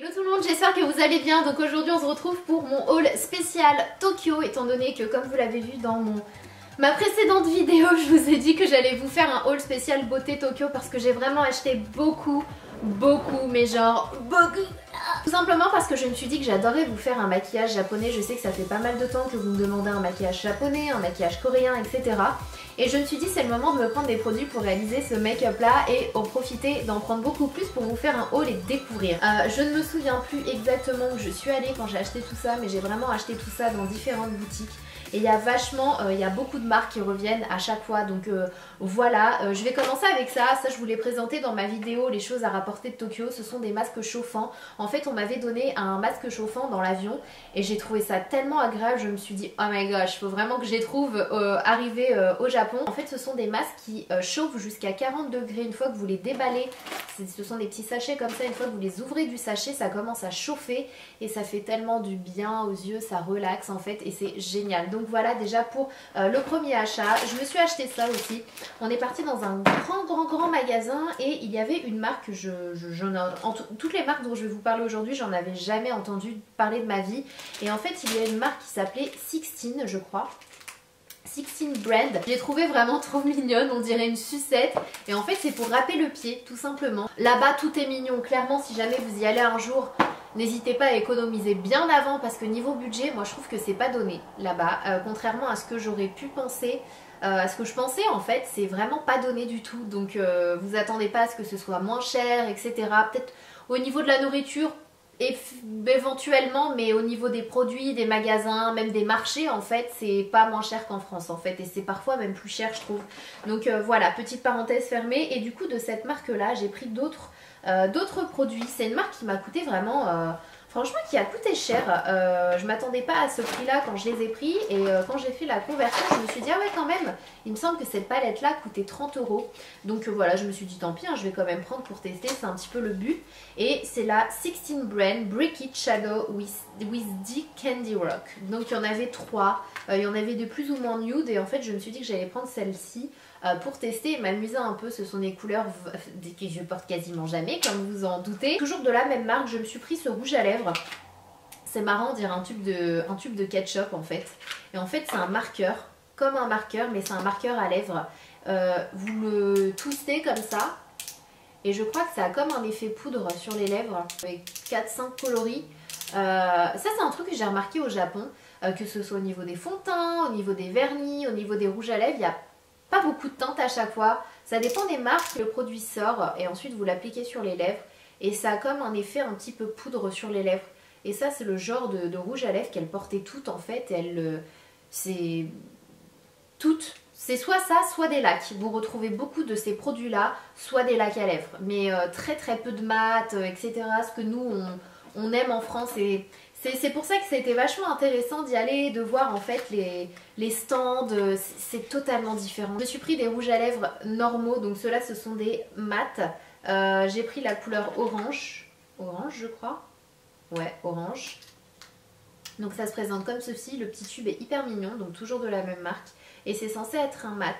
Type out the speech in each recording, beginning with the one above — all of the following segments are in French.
Hello tout le monde, j'espère que vous allez bien. Donc aujourd'hui on se retrouve pour mon haul spécial Tokyo étant donné que comme vous l'avez vu dans mon ma précédente vidéo je vous ai dit que j'allais vous faire un haul spécial beauté Tokyo parce que j'ai vraiment acheté beaucoup beaucoup mais genre beaucoup tout simplement parce que je me suis dit que j'adorais vous faire un maquillage japonais. Je sais que ça fait pas mal de temps que vous me demandez un maquillage japonais, un maquillage coréen, etc. Et je me suis dit c'est le moment de me prendre des produits pour réaliser ce make-up là et en profiter d'en prendre beaucoup plus pour vous faire un haul et découvrir. Euh, je ne me souviens plus exactement où je suis allée quand j'ai acheté tout ça mais j'ai vraiment acheté tout ça dans différentes boutiques. Et il y a vachement, euh, il y a beaucoup de marques qui reviennent à chaque fois. Donc euh, voilà, euh, je vais commencer avec ça. Ça, je vous l'ai présenté dans ma vidéo, les choses à rapporter de Tokyo. Ce sont des masques chauffants. En fait, on m'avait donné un masque chauffant dans l'avion et j'ai trouvé ça tellement agréable. Je me suis dit, oh my gosh, il faut vraiment que je les trouve arrivés au Japon. En fait, ce sont des masques qui chauffent jusqu'à 40 degrés une fois que vous les déballez. Ce sont des petits sachets comme ça. Une fois que vous les ouvrez du sachet, ça commence à chauffer et ça fait tellement du bien aux yeux. Ça relaxe en fait et c'est génial. Voilà déjà pour euh, le premier achat. Je me suis acheté ça aussi. On est parti dans un grand grand grand magasin et il y avait une marque, je, je, toutes les marques dont je vais vous parler aujourd'hui, j'en avais jamais entendu parler de ma vie. Et en fait il y a une marque qui s'appelait Sixteen je crois. Sixteen Brand. J'ai trouvé vraiment trop mignonne, on dirait une sucette. Et en fait c'est pour râper le pied tout simplement. Là-bas tout est mignon, clairement si jamais vous y allez un jour, N'hésitez pas à économiser bien avant parce que niveau budget, moi je trouve que c'est pas donné là-bas. Euh, contrairement à ce que j'aurais pu penser, euh, à ce que je pensais en fait, c'est vraiment pas donné du tout. Donc euh, vous attendez pas à ce que ce soit moins cher, etc. Peut-être au niveau de la nourriture, éventuellement, mais au niveau des produits, des magasins, même des marchés, en fait, c'est pas moins cher qu'en France, en fait, et c'est parfois même plus cher, je trouve. Donc voilà, petite parenthèse fermée. Et du coup, de cette marque-là, j'ai pris d'autres euh, d'autres produits, c'est une marque qui m'a coûté vraiment... Euh, franchement qui a coûté cher, euh, je m'attendais pas à ce prix là quand je les ai pris et quand j'ai fait la conversion je me suis dit ah ouais quand même il me semble que cette palette là coûtait 30 euros. Donc voilà je me suis dit tant pis hein, je vais quand même prendre pour tester c'est un petit peu le but. Et c'est la 16 Brand Brick It Shadow with, with D Candy Rock. Donc il y en avait trois, il y en avait de plus ou moins nude et en fait je me suis dit que j'allais prendre celle-ci pour tester et m'amuser un peu. Ce sont des couleurs que je porte quasiment jamais, comme vous en doutez. Toujours de la même marque, je me suis pris ce rouge à lèvres. C'est marrant, on dirait un tube, de, un tube de ketchup en fait. Et en fait, c'est un marqueur, comme un marqueur, mais c'est un marqueur à lèvres. Euh, vous le twistez comme ça. Et je crois que ça a comme un effet poudre sur les lèvres, avec 4-5 coloris. Euh, ça, c'est un truc que j'ai remarqué au Japon, que ce soit au niveau des fonds de teint, au niveau des vernis, au niveau des rouges à lèvres, il y a pas beaucoup de teinte à chaque fois. Ça dépend des marques. Le produit sort et ensuite vous l'appliquez sur les lèvres. Et ça a comme un effet un petit peu poudre sur les lèvres. Et ça c'est le genre de, rouge à lèvres qu'elle portait toute en fait. Elle, euh, c'est toutes. C'est soit ça, soit des lacs. Vous retrouvez beaucoup de ces produits-là, soit des lacs à lèvres. Mais euh, très très peu de mat, euh, etc. Ce que nous on, on aime en France et c'est pour ça que c'était vachement intéressant d'y aller, de voir en fait les, stands, c'est totalement différent. Je me suis pris des rouges à lèvres normaux, donc ceux-là ce sont des mats. Euh, j'ai pris la couleur orange, orange je crois, ouais orange. Donc ça se présente comme ceci, le petit tube est hyper mignon, donc toujours de la même marque. Et c'est censé être un mat.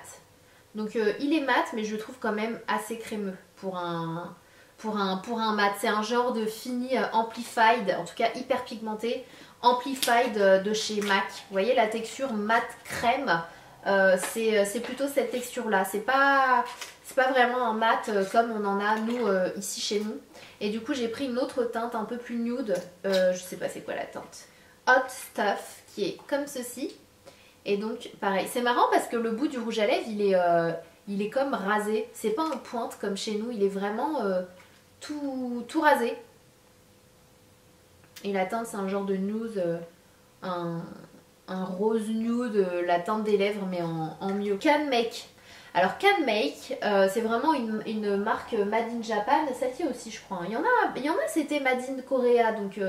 Donc euh, il est mat mais je le trouve quand même assez crémeux pour un, pour un, pour un mat. C'est un genre de fini euh, amplified, en tout cas hyper pigmenté, amplified euh, de chez MAC. Vous voyez la texture mat crème, euh, c'est plutôt cette texture là. C'est pas, pas vraiment un mat comme on en a nous ici chez nous. Et du coup j'ai pris une autre teinte un peu plus nude, je sais pas c'est quoi la teinte. Hot Stuff qui est comme ceci. Et donc pareil, c'est marrant parce que le bout du rouge à lèvres il est, il est comme rasé. C'est pas en pointe comme chez nous, il est vraiment tout, tout rasé. Et la teinte c'est un genre de nude, euh, un, rose nude, euh, la teinte des lèvres mais en, mieux. Can Make. Alors Can Make, euh, c'est vraiment une, marque Made in Japan, celle-ci aussi je crois. Il y en a, a c'était Made in Korea donc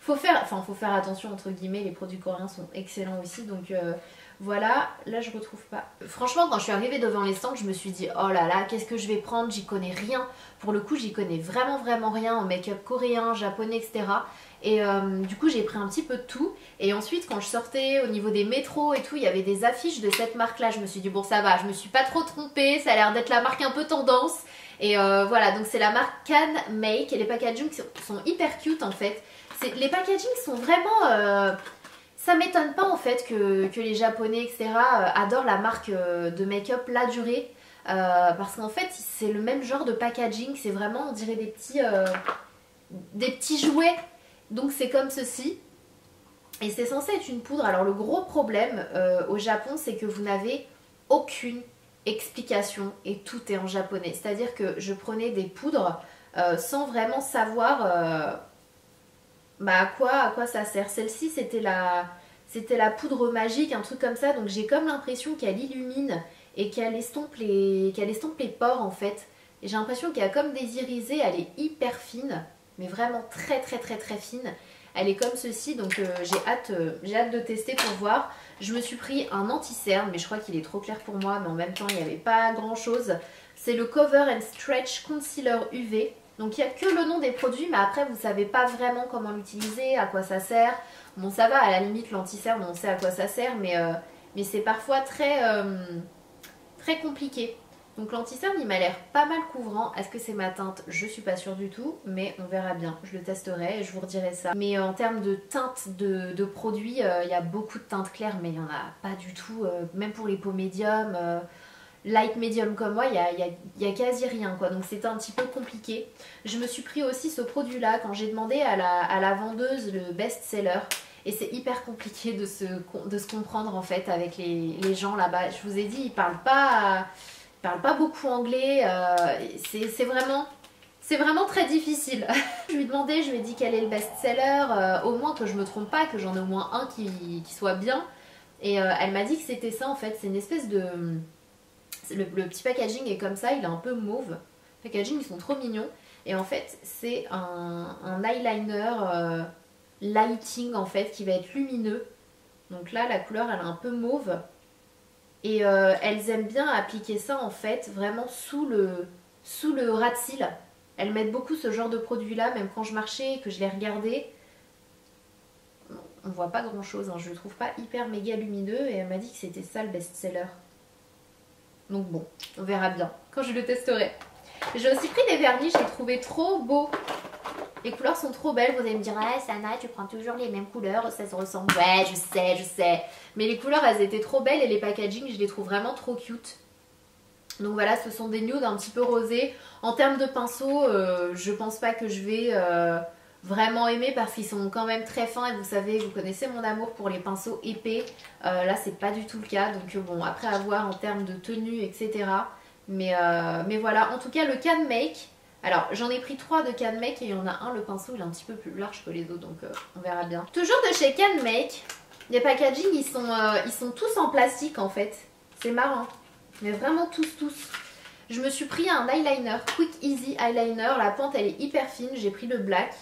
faut faire, faut faire attention entre guillemets, les produits coréens sont excellents aussi donc voilà, là je retrouve pas. Franchement, quand je suis arrivée devant les stands, je me suis dit oh là là, qu'est-ce que je vais prendre? J'y connais rien. Pour le coup, j'y connais vraiment vraiment rien en make-up coréen, japonais, etc. Et euh, du coup, j'ai pris un petit peu de tout. Et ensuite, quand je sortais au niveau des métros et tout, il y avait des affiches de cette marque-là. Je me suis dit bon, ça va, je me suis pas trop trompée. Ça a l'air d'être la marque un peu tendance. Et euh, voilà, donc c'est la marque Can Make et les packaging sont hyper cute en fait. Les packaging sont vraiment... Euh, ça m'étonne pas en fait que, les japonais etc euh, adorent la marque de make-up La Durée. parce qu'en fait c'est le même genre de packaging, c'est vraiment on dirait des petits, des petits jouets. Donc c'est comme ceci. Et c'est censé être une poudre. Alors le gros problème au Japon c'est que vous n'avez aucune explication et tout est en japonais. C'est-à-dire que je prenais des poudres euh, sans vraiment savoir euh, bah, à, quoi, à quoi ça sert. Celle-ci, c'était la, c'était la poudre magique, un truc comme ça. Donc j'ai comme l'impression qu'elle illumine et qu'elle estompe, les, qu'elle pores en fait. Et j'ai l'impression qu'il y a comme des irisés, elle est hyper fine, mais vraiment très très très très fine. Elle est comme ceci, donc euh, j'ai hâte, j'ai hâte de tester pour voir. Je me suis pris un anti-cerne, mais je crois qu'il est trop clair pour moi, mais en même temps, il n'y avait pas grand-chose. C'est le Cover and Stretch Concealer UV. Donc il n'y a que le nom des produits, mais après, vous ne savez pas vraiment comment l'utiliser, à quoi ça sert. Bon, ça va, à la limite, l'anti-cerne, on sait à quoi ça sert, mais, euh, mais c'est parfois très, euh, compliqué. Donc l'anti-cerne, il m'a l'air pas mal couvrant. Est-ce que c'est ma teinte? Je suis pas sûre du tout, mais on verra bien. Je le testerai et je vous redirai ça. Mais en termes de teinte de, produits, euh, il y a beaucoup de teintes claires, mais il n'y en a pas du tout. Euh, même pour les peaux médium, euh, light medium comme moi, il n'y a, quasi rien. quoi. Donc c'était un petit peu compliqué. Je me suis pris aussi ce produit-là quand j'ai demandé à la, vendeuse le best-seller. Et c'est hyper compliqué de se, comprendre en fait avec les, gens là-bas. Je vous ai dit, ils parlent pas parle pas beaucoup anglais. Euh, c'est vraiment... C'est vraiment très difficile. je lui ai demandé, je lui ai dit quel est le best-seller, euh, au moins que je me trompe pas, que j'en ai au moins un qui, soit bien. Et euh, elle m'a dit que c'était ça en fait, c'est une espèce de... Le, petit packaging est comme ça, il est un peu mauve. Les packaging, ils sont trop mignons. Et en fait, c'est un, eyeliner lighting en fait, qui va être lumineux. Donc là, la couleur, elle est un peu mauve. Et euh, elles aiment bien appliquer ça en fait vraiment sous le, sous ras de cils. Elles mettent beaucoup ce genre de produit là, même quand je marchais que je les regardais. On voit pas grand chose, hein. je le trouve pas hyper méga lumineux et elle m'a dit que c'était ça le best-seller. Donc bon, on verra bien quand je le testerai. J'ai aussi pris des vernis, je les trouvais trop beaux. Les couleurs sont trop belles, vous allez me dire Ouais Sana tu prends toujours les mêmes couleurs, ça se ressemble. Ouais je sais, je sais. Mais les couleurs elles étaient trop belles et les packaging je les trouve vraiment trop cute. Donc voilà ce sont des nudes un petit peu rosés. En termes de pinceaux euh, je pense pas que je vais euh, vraiment aimer parce qu'ils sont quand même très fins et vous savez vous connaissez mon amour pour les pinceaux épais. Euh, là c'est pas du tout le cas donc bon après avoir en termes de tenue etc. Mais, mais voilà en tout cas le Can Make alors j'en ai pris trois de CanMake et il y en a un, le pinceau il est un petit peu plus large que les autres donc euh, on verra bien. Toujours de chez CanMake, les packaging ils sont, euh, ils sont tous en plastique en fait. C'est marrant, mais vraiment tous tous. Je me suis pris un eyeliner, Quick Easy Eyeliner, la pente elle est hyper fine, j'ai pris le black.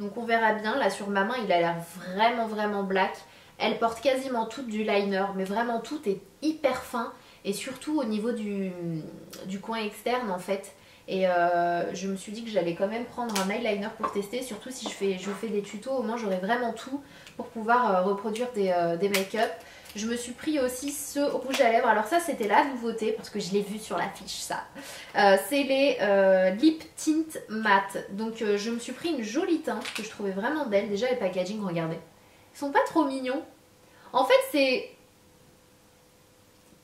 Donc on verra bien, là sur ma main il a l'air vraiment vraiment black. Elle porte quasiment toute du liner, mais vraiment tout est hyper fin. Et surtout au niveau du, coin externe en fait, et euh, je me suis dit que j'allais quand même prendre un eyeliner pour tester, surtout si je fais, je fais des tutos, au moins j'aurai vraiment tout pour pouvoir euh, reproduire des, euh, des make-up. Je me suis pris aussi ce rouge à lèvres, alors ça c'était la nouveauté parce que je l'ai vu sur l'affiche ça. C'est les Lip Tint Matte, donc je me suis pris une jolie teinte que je trouvais vraiment belle. Déjà les packaging, regardez, ils sont pas trop mignons. En fait c'est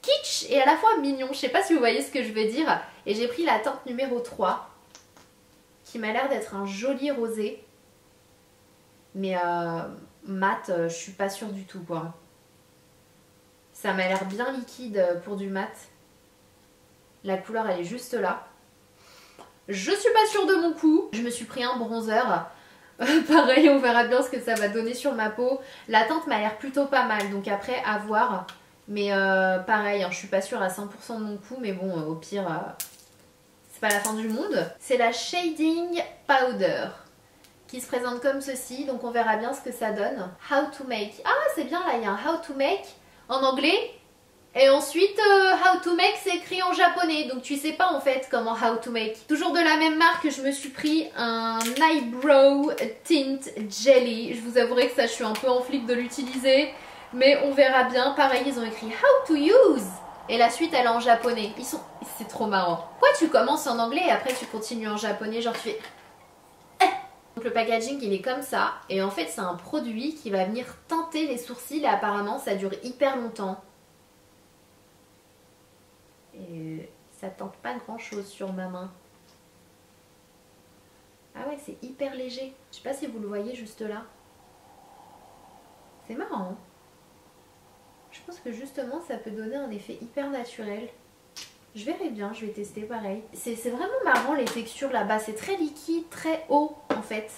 kitsch et à la fois mignon, je sais pas si vous voyez ce que je veux dire. Et j'ai pris la teinte numéro 3 qui m'a l'air d'être un joli rosé. Mais euh, mat, euh, je suis pas sûre du tout quoi. Ça m'a l'air bien liquide pour du mat. La couleur elle est juste là. Je suis pas sûre de mon coup. Je me suis pris un bronzer. Pareil, on verra bien ce que ça va donner sur ma peau. La teinte m'a l'air plutôt pas mal. Donc après, à voir. Mais euh, pareil, hein, je suis pas sûre à 100% de mon coup. Mais bon, au pire, c'est pas la fin du monde. C'est la Shading Powder qui se présente comme ceci, donc on verra bien ce que ça donne. How to make. Ah, c'est bien là, il y a un how to make en anglais. Et ensuite, euh, how to make c'est écrit en japonais, donc tu sais pas en fait comment how to make. Toujours de la même marque, je me suis pris un eyebrow tint jelly. Je vous avouerai que ça, je suis un peu en flip de l'utiliser, mais on verra bien. Pareil, ils ont écrit how to use Et la suite, elle est en japonais. Ils. C'est trop marrant. Pourquoi tu commences en anglais et après tu continues en japonais? Genre tu fais... Le packaging, il est comme ça. Et en fait, c'est un produit qui va venir teinter les sourcils. Et apparemment, ça dure hyper longtemps. Et ça tente pas grand chose sur ma main. Ah ouais, c'est hyper léger. Je sais pas si vous le voyez juste là. C'est marrant. Hein. je pense que justement ça peut donner un effet hyper naturel. Je verrai bien, je vais tester pareil. C'est vraiment marrant les textures là-bas, c'est très liquide, très haut en fait.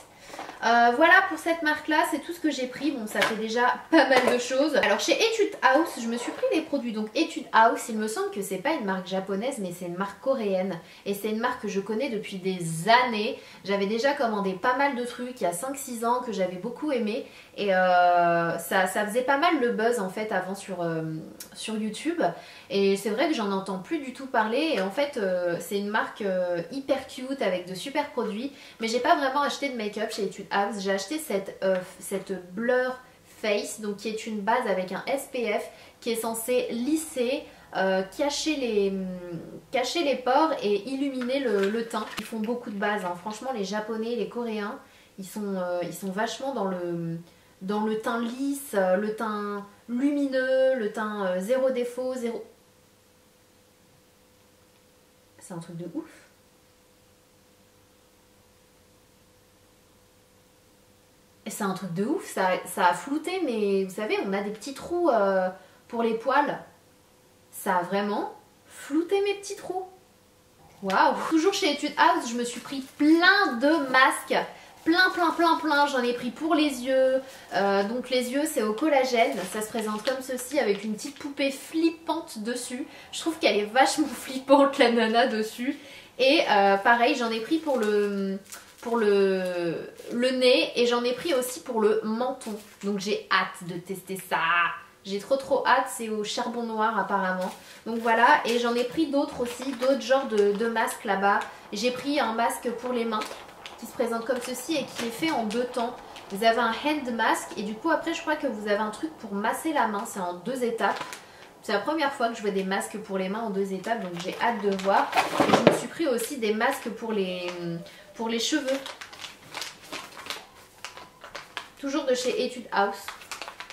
Euh, voilà pour cette marque là, c'est tout ce que j'ai pris. Bon, ça fait déjà pas mal de choses. Alors chez Etude House, je me suis pris des produits. Donc Etude House, il me semble que c'est pas une marque japonaise, mais c'est une marque coréenne. Et c'est une marque que je connais depuis des années. J'avais déjà commandé pas mal de trucs il y a 5-6 ans que j'avais beaucoup aimé. Et euh, ça, faisait pas mal le buzz en fait avant sur, euh, sur YouTube. Et c'est vrai que j'en entends plus du tout parler. Et en fait, c'est une marque hyper cute avec de super produits. Mais j'ai pas vraiment acheté de make-up chez Etude j'ai acheté cette, euh, cette Blur Face, donc qui est une base avec un SPF qui est censé lisser, euh, cacher, les, cacher les pores et illuminer le, teint. Ils font beaucoup de bases, hein. franchement les japonais, les coréens, ils sont, euh, ils sont vachement dans le, dans le teint lisse, le teint lumineux, le teint zéro défaut, zéro... C'est un truc de ouf c'est un truc de ouf, ça, a flouté, mais vous savez, on a des petits trous euh, pour les poils. Ça a vraiment flouté mes petits trous. Waouh Toujours chez Etude House, je me suis pris plein de masques. Plein, plein, plein, plein. J'en ai pris pour les yeux. Euh, donc les yeux, c'est au collagène. Ça se présente comme ceci avec une petite poupée flippante dessus. Je trouve qu'elle est vachement flippante, la nana, dessus. Et euh, pareil, j'en ai pris pour le pour le, le nez et j'en ai pris aussi pour le menton. Donc j'ai hâte de tester ça. J'ai trop trop hâte, c'est au charbon noir apparemment. Donc voilà, et j'en ai pris d'autres aussi, d'autres genres de, masques là-bas. J'ai pris un masque pour les mains qui se présente comme ceci et qui est fait en deux temps. Vous avez un hand mask et du coup après je crois que vous avez un truc pour masser la main, c'est en deux étapes. C'est la première fois que je vois des masques pour les mains en deux étapes, donc j'ai hâte de voir. Et je me suis pris aussi des masques pour les, cheveux. Toujours de chez Etude House.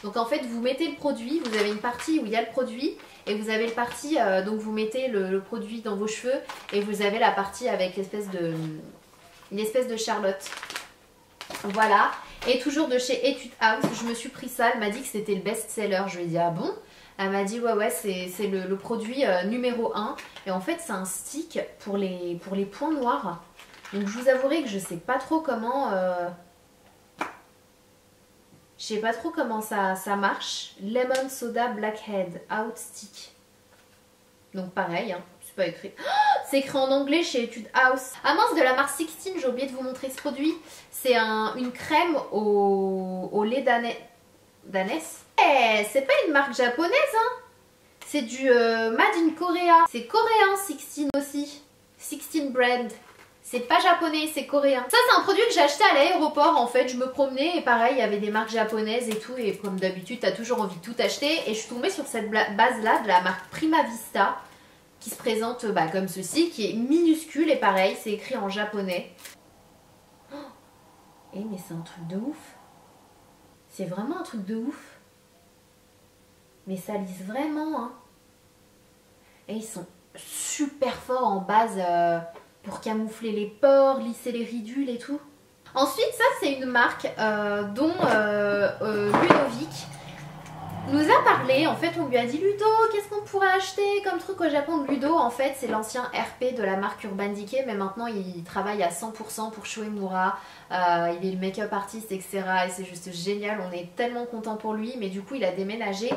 Donc en fait, vous mettez le produit, vous avez une partie où il y a le produit et vous avez le partie, euh, donc vous mettez le, produit dans vos cheveux et vous avez la partie avec l'espèce de, une espèce de charlotte. Voilà. Et toujours de chez Etude House, je me suis pris ça, elle m'a dit que c'était le best-seller. Je lui ai dit, ah bon? Elle m'a dit, ouais, ouais, c'est le, produit euh, numéro 1. Et en fait, c'est un stick pour les, pour les points noirs. Donc je vous avouerai que je sais pas trop comment... Euh, je sais pas trop comment ça, ça marche. Lemon Soda Blackhead Out Stick. Donc pareil, hein, c'est pas écrit. c'est écrit en anglais chez Etude House. Ah mince, de la marque 16, j'ai oublié de vous montrer ce produit. C'est un, une crème au, au lait d'anès. Eh, c'est pas une marque japonaise, hein C'est du euh, Made in Korea. C'est coréen 16 aussi. 16 brand. C'est pas japonais, c'est coréen. Ça, c'est un produit que j'ai acheté à l'aéroport en fait. Je me promenais et pareil, il y avait des marques japonaises et tout. Et comme d'habitude, t'as toujours envie de tout acheter. Et je suis tombée sur cette base-là de la marque Prima Vista qui se présente bah, comme ceci, qui est minuscule et pareil, c'est écrit en japonais. Oh eh mais c'est un truc de ouf. C'est vraiment un truc de ouf. Mais ça lisse vraiment. Hein. Et ils sont super forts en base... Euh, pour camoufler les pores, lisser les ridules et tout. Ensuite, ça c'est une marque euh, dont euh, Ludovic nous a parlé. En fait, on lui a dit Ludo, qu'est-ce qu'on pourrait acheter comme truc au Japon Ludo, en fait, c'est l'ancien RP de la marque Urban Decay, mais maintenant il travaille à 100% pour Shuemura. il est le make-up artiste, etc. Et c'est juste génial. On est tellement content pour lui. Mais du coup, il a déménagé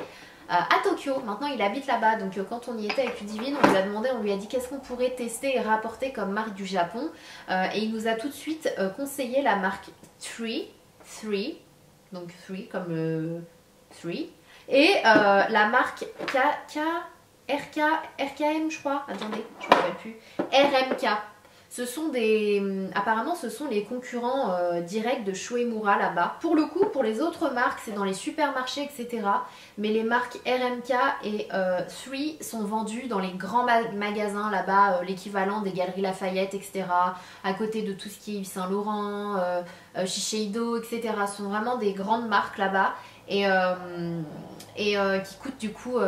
euh, à Tokyo. Maintenant, il habite là-bas. Donc, euh, quand on y était avec Ludivine, on lui a demandé, on lui a dit qu'est-ce qu'on pourrait tester et rapporter comme marque du Japon? Euh, et il nous a tout de suite conseillé la marque 3. 3. Donc, 3 comme 3. Et la marque KK. RK, RKM, je crois. Attendez, je ne me rappelle plus. RMK. Ce sont des... Apparemment, ce sont les concurrents euh, directs de Shuemura là-bas. Pour le coup, pour les autres marques, c'est dans les supermarchés, etc. Mais les marques RMK et 3 euh, sont vendues dans les grands magasins là-bas, euh, l'équivalent des Galeries Lafayette, etc. À côté de tout ce qui est Yves Saint Laurent, Shiseido, etc. Ce sont vraiment des grandes marques là-bas et, et qui coûtent du coup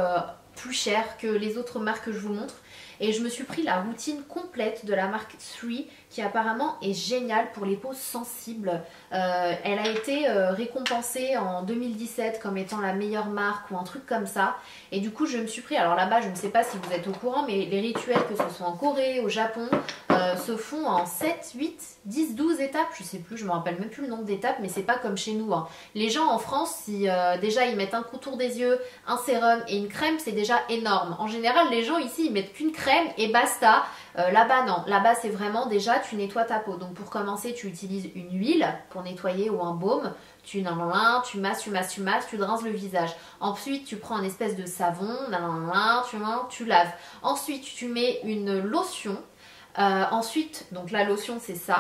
plus cher que les autres marques que je vous montre. Et je me suis pris la routine complète de la marque 3 qui apparemment est géniale pour les peaux sensibles. Euh, elle a été euh, récompensée en 2017 comme étant la meilleure marque ou un truc comme ça. Et du coup je me suis pris, alors là-bas je ne sais pas si vous êtes au courant, mais les rituels que ce soit en Corée, au Japon, euh, se font en 7, 8, 10, 12 étapes. Je sais plus, je me rappelle même plus le nombre d'étapes, mais c'est pas comme chez nous. Hein. Les gens en France, si déjà ils mettent un contour des yeux, un sérum et une crème, c'est déjà énorme. En général les gens ici ils mettent qu'une crème et basta. Euh, là-bas, non. Là-bas, c'est vraiment déjà, tu nettoies ta peau. Donc, pour commencer, tu utilises une huile pour nettoyer ou un baume. Tu, tu masses, tu masses, tu masses, tu rinces le visage. Ensuite, tu prends une espèce de savon, tu, tu laves. Ensuite, tu mets une lotion. Euh, ensuite, donc la lotion, c'est ça.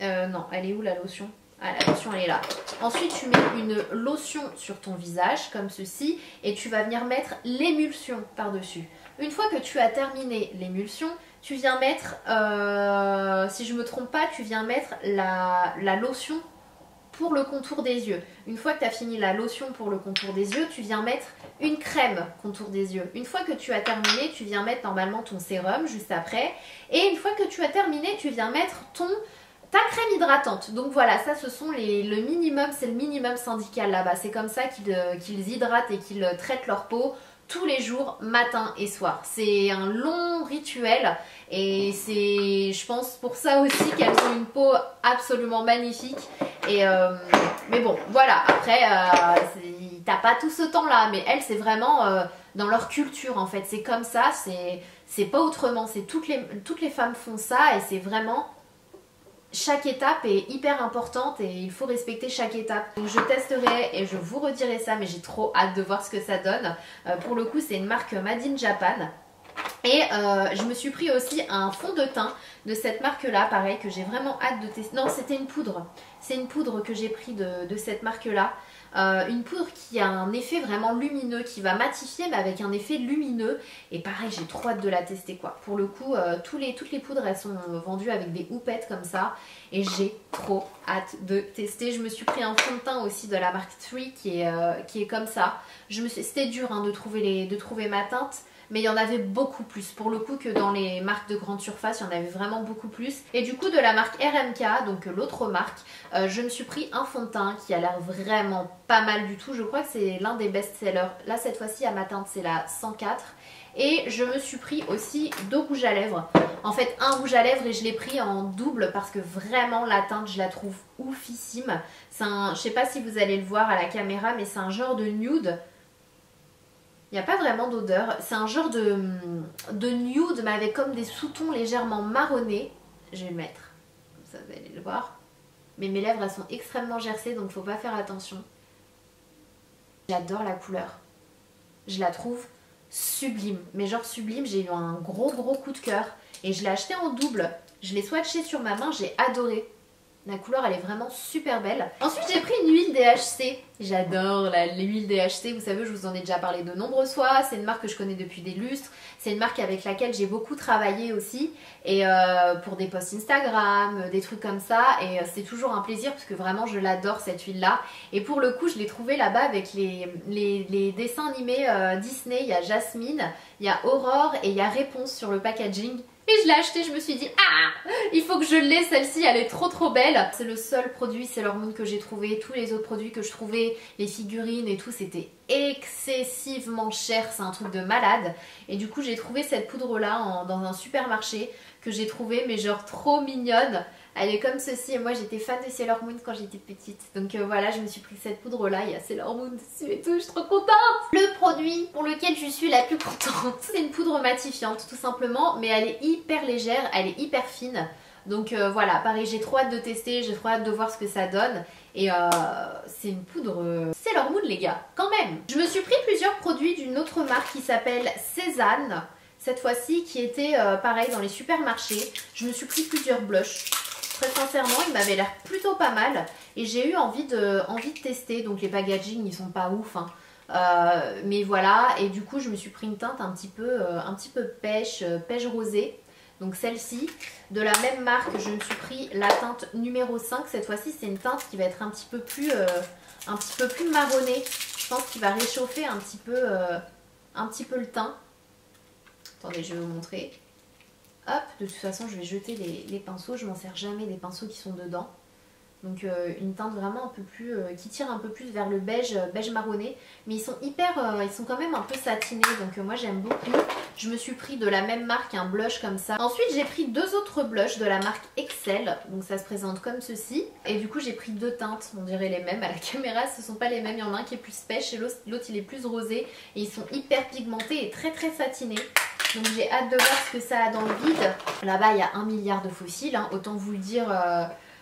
Euh, non, elle est où la lotion? Ah, la lotion elle est là. Ensuite tu mets une lotion sur ton visage comme ceci et tu vas venir mettre l'émulsion par dessus. Une fois que tu as terminé l'émulsion, tu viens mettre, euh, si je ne me trompe pas, tu viens mettre la, lotion pour le contour des yeux. Une fois que tu as fini la lotion pour le contour des yeux, tu viens mettre une crème contour des yeux. Une fois que tu as terminé, tu viens mettre normalement ton sérum juste après. Et une fois que tu as terminé, tu viens mettre ton ta crème hydratante. Donc voilà, ça ce sont les, le minimum, c'est le minimum syndical là-bas. C'est comme ça qu'ils euh, hydratent et qu'ils traitent leur peau tous les jours, matin et soir. C'est un long rituel et c'est, je pense, pour ça aussi qu'elles ont une peau absolument magnifique. Et euh, mais bon, voilà. Après, euh, t'as pas tout ce temps-là, mais elles, c'est vraiment euh, dans leur culture en fait. C'est comme ça, c'est pas autrement. C'est toutes les toutes les femmes font ça et c'est vraiment chaque étape est hyper importante et il faut respecter chaque étape. Donc je testerai et je vous redirai ça mais j'ai trop hâte de voir ce que ça donne. Euh, pour le coup c'est une marque Made Japan. Et euh, je me suis pris aussi un fond de teint de cette marque là, pareil, que j'ai vraiment hâte de tester. Non, c'était une poudre. C'est une poudre que j'ai pris de cette marque là. Euh, une poudre qui a un effet vraiment lumineux, qui va matifier mais avec un effet lumineux. Et pareil, j'ai trop hâte de la tester quoi. Pour le coup, euh, toutes les poudres elles sont vendues avec des houpettes comme ça. Et j'ai trop hâte de tester. Je me suis pris un fond de teint aussi de la marque 3 qui est, euh, comme ça. C'était dur hein, de, trouver de trouver ma teinte mais il y en avait beaucoup plus pour le coup que dans les marques de grande surface, il y en avait vraiment beaucoup plus. Et du coup de la marque RMK, donc l'autre marque, euh, je me suis pris un fond de teint qui a l'air vraiment pas mal du tout. Je crois que c'est l'un des best-sellers. Là cette fois-ci à ma teinte c'est la 104. Et je me suis pris aussi deux rouges à lèvres. En fait un rouge à lèvres et je l'ai pris en double parce que vraiment la teinte je la trouve oufissime. C'est un, je sais pas si vous allez le voir à la caméra mais c'est un genre de nude il n'y a pas vraiment d'odeur. C'est un genre de, de nude, mais avec comme des sous-tons légèrement marronnés. Je vais le mettre. Comme ça, vous allez le voir. Mais mes lèvres, elles sont extrêmement gercées, donc faut pas faire attention. J'adore la couleur. Je la trouve sublime. Mais genre sublime, j'ai eu un gros gros coup de cœur. Et je l'ai acheté en double. Je l'ai swatché sur ma main, j'ai adoré. La couleur elle est vraiment super belle. Ensuite j'ai pris une huile DHC. J'adore l'huile DHC, vous savez je vous en ai déjà parlé de nombreuses fois. C'est une marque que je connais depuis des lustres. C'est une marque avec laquelle j'ai beaucoup travaillé aussi. Et euh, pour des posts Instagram, des trucs comme ça. Et euh, c'est toujours un plaisir parce que vraiment je l'adore cette huile là. Et pour le coup je l'ai trouvée là-bas avec les, les, dessins animés euh, Disney. Il y a Jasmine, il y a Aurore et il y a Réponse sur le packaging. Et je l'ai acheté, je me suis dit, ah, il faut que je l'ai, celle-ci, elle est trop trop belle. C'est le seul produit Sailor Moon que j'ai trouvé. Tous les autres produits que je trouvais, les figurines et tout, c'était excessivement cher. C'est un truc de malade. Et du coup, j'ai trouvé cette poudre-là dans un supermarché que j'ai trouvé, mais genre trop mignonne. Elle est comme ceci et moi j'étais fan de Sailor Moon quand j'étais petite. Donc euh, voilà, je me suis pris cette poudre là, il y a Sailor Moon dessus et tout, je suis trop contente Le produit pour lequel je suis la plus contente, c'est une poudre matifiante tout simplement, mais elle est hyper légère, elle est hyper fine. Donc euh, voilà, pareil, j'ai trop hâte de tester, j'ai trop hâte de voir ce que ça donne. Et euh, c'est une poudre Sailor Moon les gars, quand même Je me suis pris plusieurs produits d'une autre marque qui s'appelle Cézanne cette fois-ci qui était pareil dans les supermarchés. Je me suis pris plusieurs blushs. Très sincèrement, il m'avait l'air plutôt pas mal et j'ai eu envie de, tester. Donc les packaging, ils sont pas ouf. Hein. Euh, mais voilà, et du coup je me suis pris une teinte un petit peu, euh, un petit peu pêche, pêche rosée. Donc celle-ci, de la même marque, je me suis pris la teinte numéro 5. Cette fois-ci, c'est une teinte qui va être un petit peu plus, un marronnée. Je pense qu'il va réchauffer un petit peu, un petit peu le teint. Attendez, je vais vous montrer. Hop, de toute façon, je vais jeter les, pinceaux. Je m'en sers jamais des pinceaux qui sont dedans. Donc euh, une teinte vraiment un peu plus, euh, qui tire un peu plus vers le beige, euh, beige marronné. Mais ils sont hyper, ils sont quand même un peu satinés, donc moi j'aime beaucoup. Je me suis pris de la même marque un blush comme ça. Ensuite j'ai pris deux autres blushs de la marque Excel, donc ça se présente comme ceci. Et du coup j'ai pris deux teintes, on dirait les mêmes. À la caméra ce sont pas les mêmes, il y en a un qui est plus pêche et l'autre il est plus rosé. Et ils sont hyper pigmentés et très très satinés. Donc j'ai hâte de voir ce que ça a dans le vide. Là-bas il y a un milliard de fossiles, hein. autant vous le dire...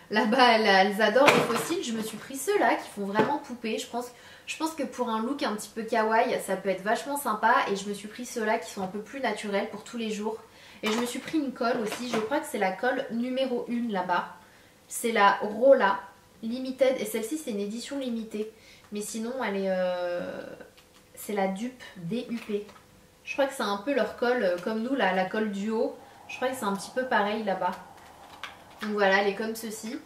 Là-bas, elles, adorent les fossiles. Je me suis pris ceux-là qui font vraiment poupée. Je pense, je pense que pour un look un petit peu kawaii, ça peut être vachement sympa. Et je me suis pris ceux-là qui sont un peu plus naturels pour tous les jours. Et je me suis pris une colle aussi. Je crois que c'est la colle numéro 1 là-bas. C'est la Rolla Limited. Et celle-ci, c'est une édition limitée. Mais sinon, elle est... Euh, c'est la dupe DUP. Je crois que c'est un peu leur colle, euh, comme nous, la colle duo. Je crois que c'est un petit peu pareil là-bas. Donc voilà, elle est comme ceci.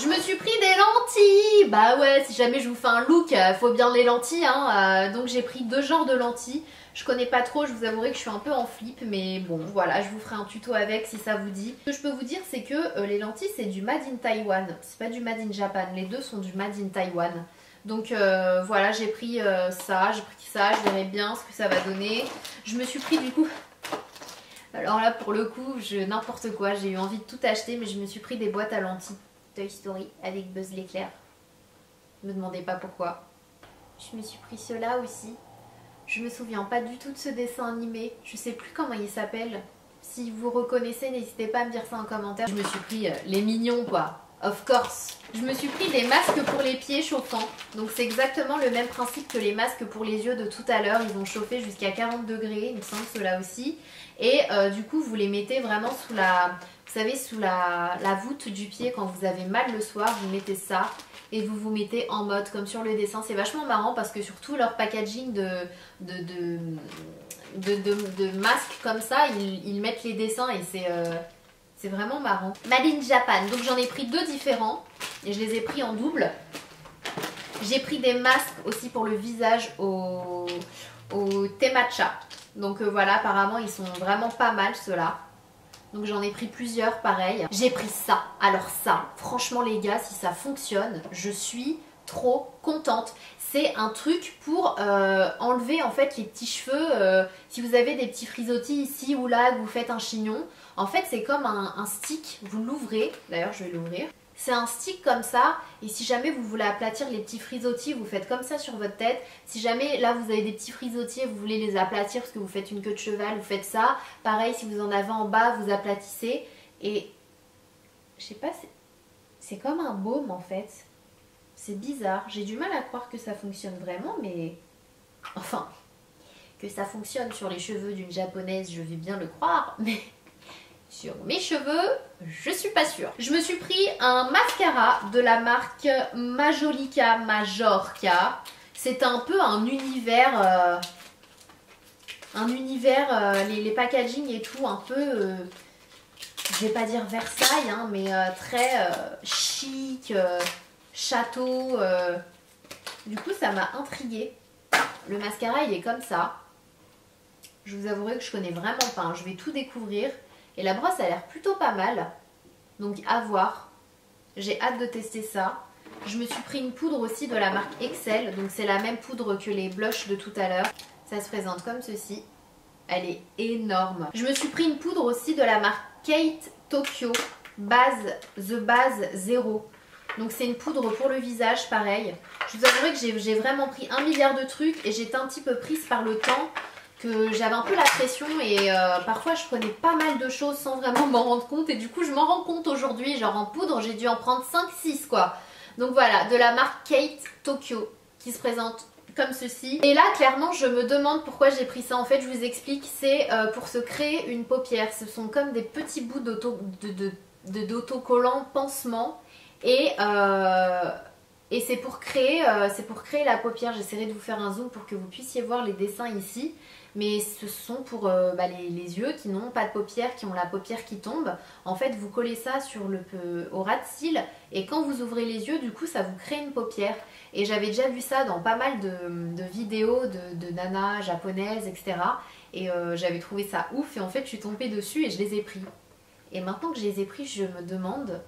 Je me suis pris des lentilles Bah ouais, si jamais je vous fais un look, euh, faut bien les lentilles. Hein. Euh, donc j'ai pris deux genres de lentilles. Je connais pas trop, je vous avouerai que je suis un peu en flip, mais bon, voilà, je vous ferai un tuto avec si ça vous dit. Ce que je peux vous dire, c'est que les lentilles, c'est du Made in Taiwan. C'est pas du Made in Japan, les deux sont du Made in Taiwan. Donc voilà, j'ai pris ça, j'ai pris ça, je verrai bien ce que ça va donner. Je me suis pris du coup alors là, pour le coup, je n'importe quoi. J'ai eu envie de tout acheter, mais je me suis pris des boîtes à lentilles Toy Story avec Buzz l'éclair. Ne me demandez pas pourquoi. Je me suis pris cela aussi. Je me souviens pas du tout de ce dessin animé. Je sais plus comment il s'appelle. Si vous reconnaissez, n'hésitez pas à me dire ça en commentaire. Je me suis pris euh, les mignons quoi. Of course. Je me suis pris des masques pour les pieds chauffants. Donc c'est exactement le même principe que les masques pour les yeux de tout à l'heure. Ils vont chauffer jusqu'à 40 degrés, il me semble ceux-là aussi. Et euh, du coup vous les mettez vraiment sous la, vous savez, sous la, voûte du pied quand vous avez mal le soir. Vous mettez ça et vous vous mettez en mode comme sur le dessin. C'est vachement marrant parce que surtout leur packaging de, de, de, masques comme ça, ils, mettent les dessins et c'est... Euh, c'est vraiment marrant. Made in Japan. Donc j'en ai pris deux différents. Et je les ai pris en double. J'ai pris des masques aussi pour le visage au, au matcha. Donc euh, voilà, apparemment ils sont vraiment pas mal ceux-là. Donc j'en ai pris plusieurs pareil. J'ai pris ça. Alors ça, franchement les gars, si ça fonctionne, je suis trop contente. C'est un truc pour euh, enlever en fait les petits cheveux. Euh, si vous avez des petits frisottis ici ou là, que vous faites un chignon, en fait, c'est comme un, stick, vous l'ouvrez, d'ailleurs je vais l'ouvrir. C'est un stick comme ça, et si jamais vous voulez aplatir les petits frisottis, vous faites comme ça sur votre tête. Si jamais là vous avez des petits frisottis vous voulez les aplatir parce que vous faites une queue de cheval, vous faites ça. Pareil, si vous en avez en bas, vous aplatissez. Et je sais pas, c'est comme un baume en fait. C'est bizarre, j'ai du mal à croire que ça fonctionne vraiment, mais enfin, que ça fonctionne sur les cheveux d'une japonaise, je vais bien le croire, mais sur mes cheveux, je suis pas sûre. Je me suis pris un mascara de la marque Majolica Majorca. C'est un peu un univers... Euh, un univers, euh, les, packaging et tout, un peu... Euh, je vais pas dire Versailles, hein, mais très chic, château. Du coup, ça m'a intriguée. Le mascara, il est comme ça. Je vous avouerai que je connais vraiment pas. Hein. Je vais tout découvrir. Et la brosse a l'air plutôt pas mal. Donc à voir. J'ai hâte de tester ça. Je me suis pris une poudre aussi de la marque Excel. Donc c'est la même poudre que les blushs de tout à l'heure. Ça se présente comme ceci. Elle est énorme. Je me suis pris une poudre aussi de la marque Kate Tokyo. Base, The Base Zero. Donc c'est une poudre pour le visage, pareil. Je vous avouerai que j'ai vraiment pris un milliard de trucs et j'étais un petit peu prise par le temps j'avais un peu la pression et euh, parfois je prenais pas mal de choses sans vraiment m'en rendre compte et du coup je m'en rends compte aujourd'hui, genre en poudre j'ai dû en prendre 5-6 quoi. Donc voilà, de la marque Kate Tokyo qui se présente comme ceci. Et là, clairement, je me demande pourquoi j'ai pris ça. En fait, je vous explique, c'est euh, pour se créer une paupière. Ce sont comme des petits bouts d'autocollants pansement. Et, euh, et c'est pour, pour créer la paupière. J'essaierai de vous faire un zoom pour que vous puissiez voir les dessins ici mais ce sont pour euh, bah, les, yeux qui n'ont pas de paupières, qui ont la paupière qui tombe. En fait, vous collez ça sur le, au ras de cils et quand vous ouvrez les yeux, du coup, ça vous crée une paupière. Et j'avais déjà vu ça dans pas mal de, vidéos de, de, nanas japonaises, etc. Et euh, j'avais trouvé ça ouf et en fait, je suis tombée dessus et je les ai pris. Et maintenant que je les ai pris, je me demande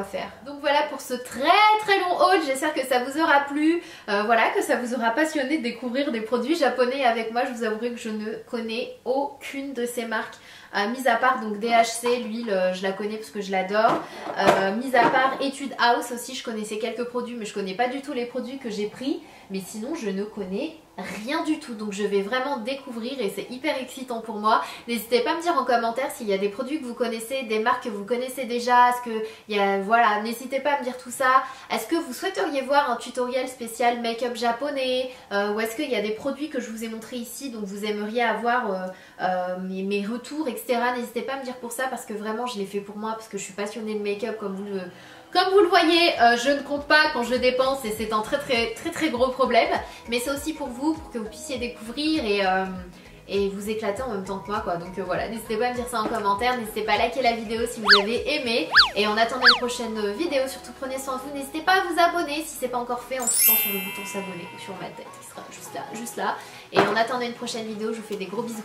faire. Donc voilà pour ce très très long haul, j'espère que ça vous aura plu, euh, voilà, que ça vous aura passionné de découvrir des produits japonais avec moi. Je vous avouerai que je ne connais aucune de ces marques. Euh, mis à part donc DHC, l'huile, je la connais parce que je l'adore. Euh, mis à part Etude House aussi, je connaissais quelques produits, mais je connais pas du tout les produits que j'ai pris. Mais sinon, je ne connais rien du tout. Donc je vais vraiment découvrir et c'est hyper excitant pour moi. N'hésitez pas à me dire en commentaire s'il y a des produits que vous connaissez des marques que vous connaissez déjà. Est-ce que il y a voilà n'hésitez pas à me dire tout ça. Est-ce que vous souhaiteriez voir un tutoriel spécial make-up japonais? Euh, ou est-ce qu'il y a des produits que je vous ai montré ici donc vous aimeriez avoir euh, euh, mes, retours etc n'hésitez pas à me dire pour ça parce que vraiment je l'ai fait pour moi parce que je suis passionnée de make-up comme vous le comme vous le voyez, euh, je ne compte pas quand je dépense et c'est un très très très très gros problème. Mais c'est aussi pour vous, pour que vous puissiez découvrir et, euh, et vous éclater en même temps que moi quoi. Donc euh, voilà, n'hésitez pas à me dire ça en commentaire, n'hésitez pas à liker la vidéo si vous avez aimé. Et en attendant une prochaine vidéo, surtout prenez soin de vous, n'hésitez pas à vous abonner si c'est pas encore fait en cliquant sur le bouton s'abonner sur ma tête qui sera juste là, juste là. Et en attendant une prochaine vidéo, je vous fais des gros bisous.